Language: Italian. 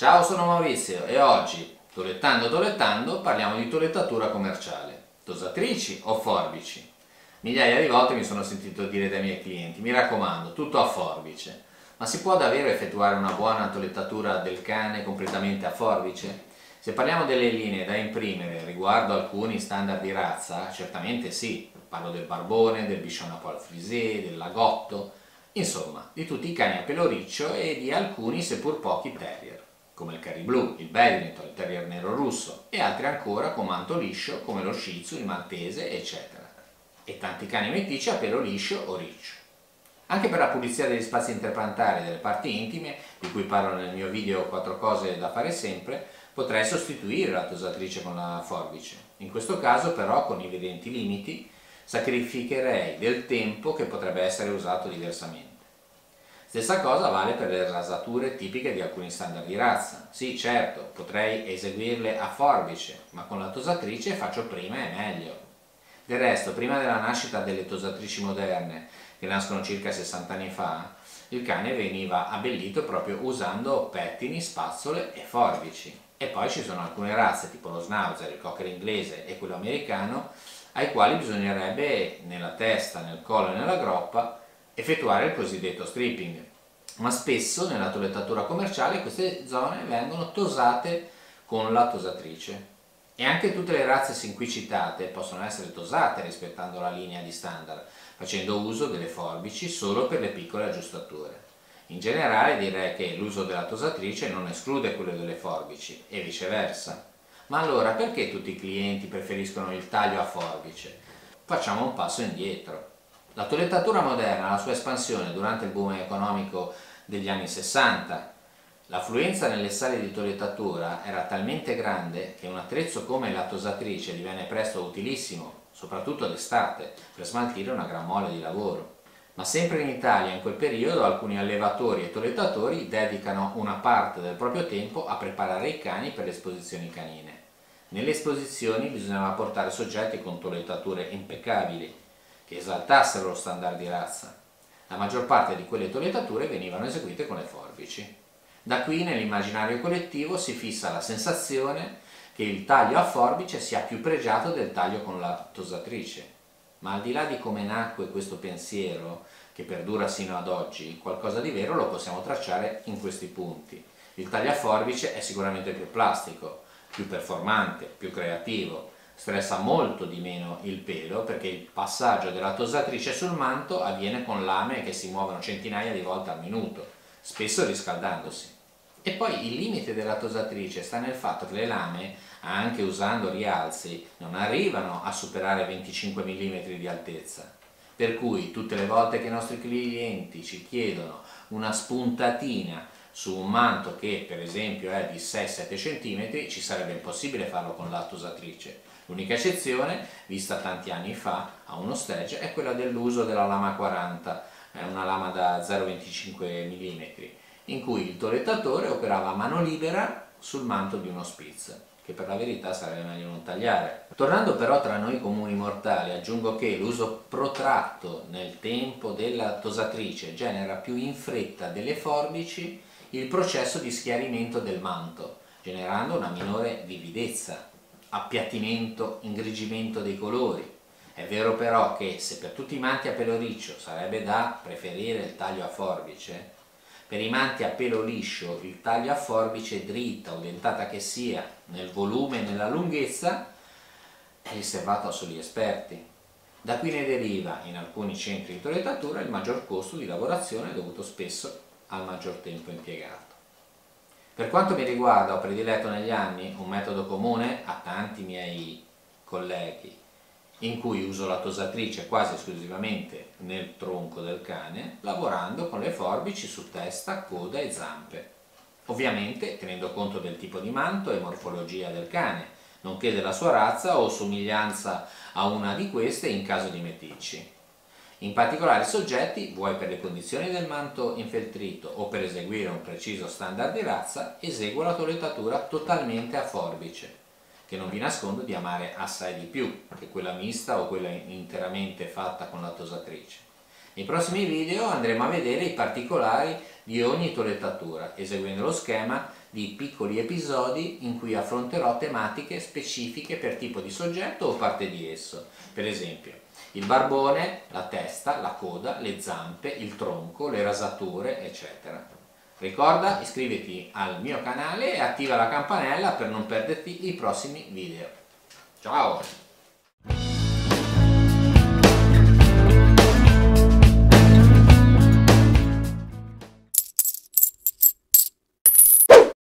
Ciao, sono Maurizio e oggi, tolettando tolettando, parliamo di tolettatura commerciale. Dosatrici o forbici? Migliaia di volte mi sono sentito dire dai miei clienti, mi raccomando, tutto a forbice. Ma si può davvero effettuare una buona tolettatura del cane completamente a forbice? Se parliamo delle linee da imprimere riguardo alcuni standard di razza, certamente sì, parlo del barbone, del bichon à poil frisé, del lagotto, insomma, di tutti i cani a pelo riccio e di alcuni seppur pochi terrier come il Curry Blue, il Badminton, il Terrier Nero Russo e altri ancora con manto liscio come lo Shih Tzu, il Maltese, eccetera. E tanti cani metici a pelo liscio o riccio. Anche per la pulizia degli spazi interplantari e delle parti intime, di cui parlo nel mio video 4 cose da fare sempre, potrei sostituire la tosatrice con la forbice. In questo caso però, con evidenti limiti, sacrificherei del tempo che potrebbe essere usato diversamente. Stessa cosa vale per le rasature tipiche di alcuni standard di razza. Sì, certo, potrei eseguirle a forbice, ma con la tosatrice faccio prima e meglio. Del resto, prima della nascita delle tosatrici moderne, che nascono circa 60 anni fa, il cane veniva abbellito proprio usando pettini, spazzole e forbici. E poi ci sono alcune razze, tipo lo schnauzer, il cocker inglese e quello americano, ai quali bisognerebbe nella testa, nel collo e nella groppa effettuare il cosiddetto stripping, ma spesso nella tolettatura commerciale queste zone vengono tosate con la tosatrice. E anche tutte le razze sin qui citate possono essere tosate rispettando la linea di standard, facendo uso delle forbici solo per le piccole aggiustature. In generale direi che l'uso della tosatrice non esclude quello delle forbici e viceversa. Ma allora perché tutti i clienti preferiscono il taglio a forbice? Facciamo un passo indietro. La toilettatura moderna ha la sua espansione durante il boom economico degli anni 60. L'affluenza nelle sale di toilettatura era talmente grande che un attrezzo come la tosatrice divenne presto utilissimo, soprattutto d'estate, per smaltire una gran mole di lavoro. Ma sempre in Italia in quel periodo alcuni allevatori e toilettatori dedicano una parte del proprio tempo a preparare i cani per le esposizioni canine. Nelle esposizioni bisognava portare soggetti con toilettature impeccabili, che esaltassero lo standard di razza. La maggior parte di quelle toilettature venivano eseguite con le forbici. Da qui nell'immaginario collettivo si fissa la sensazione che il taglio a forbice sia più pregiato del taglio con la tosatrice. Ma al di là di come nacque questo pensiero, che perdura sino ad oggi, qualcosa di vero lo possiamo tracciare in questi punti. Il taglio a forbice è sicuramente più plastico, più performante, più creativo, stressa molto di meno il pelo perché il passaggio della tosatrice sul manto avviene con lame che si muovono centinaia di volte al minuto, spesso riscaldandosi. E poi il limite della tosatrice sta nel fatto che le lame, anche usando rialzi, non arrivano a superare 25 mm di altezza. Per cui tutte le volte che i nostri clienti ci chiedono una spuntatina su un manto che per esempio è di 6-7 cm ci sarebbe impossibile farlo con la tosatrice L'unica eccezione, vista tanti anni fa a uno stage, è quella dell'uso della lama 40, è una lama da 0,25 mm, in cui il tolettatore operava a mano libera sul manto di uno spitz, che per la verità sarebbe meglio non tagliare. Tornando però tra noi comuni mortali, aggiungo che l'uso protratto nel tempo della tosatrice genera più in fretta delle forbici il processo di schiarimento del manto, generando una minore vividezza appiattimento, ingrigimento dei colori. È vero però che se per tutti i manti a pelo riccio sarebbe da preferire il taglio a forbice, per i manti a pelo liscio il taglio a forbice dritta o dentata che sia, nel volume e nella lunghezza, è riservato a soli esperti. Da qui ne deriva in alcuni centri di toilettatura il maggior costo di lavorazione dovuto spesso al maggior tempo impiegato. Per quanto mi riguarda ho prediletto negli anni un metodo comune a tanti miei colleghi in cui uso la tosatrice quasi esclusivamente nel tronco del cane, lavorando con le forbici su testa, coda e zampe. Ovviamente tenendo conto del tipo di manto e morfologia del cane, nonché della sua razza o somiglianza a una di queste in caso di meticci. In particolare soggetti, vuoi per le condizioni del manto infeltrito o per eseguire un preciso standard di razza, eseguo la toilettatura totalmente a forbice, che non vi nascondo di amare assai di più che quella mista o quella interamente fatta con la tosatrice. Nei prossimi video andremo a vedere i particolari di ogni toilettatura, eseguendo lo schema di piccoli episodi in cui affronterò tematiche specifiche per tipo di soggetto o parte di esso. Per esempio, il barbone, la testa, la coda, le zampe, il tronco, le rasature, eccetera. Ricorda, iscriviti al mio canale e attiva la campanella per non perderti i prossimi video. Ciao!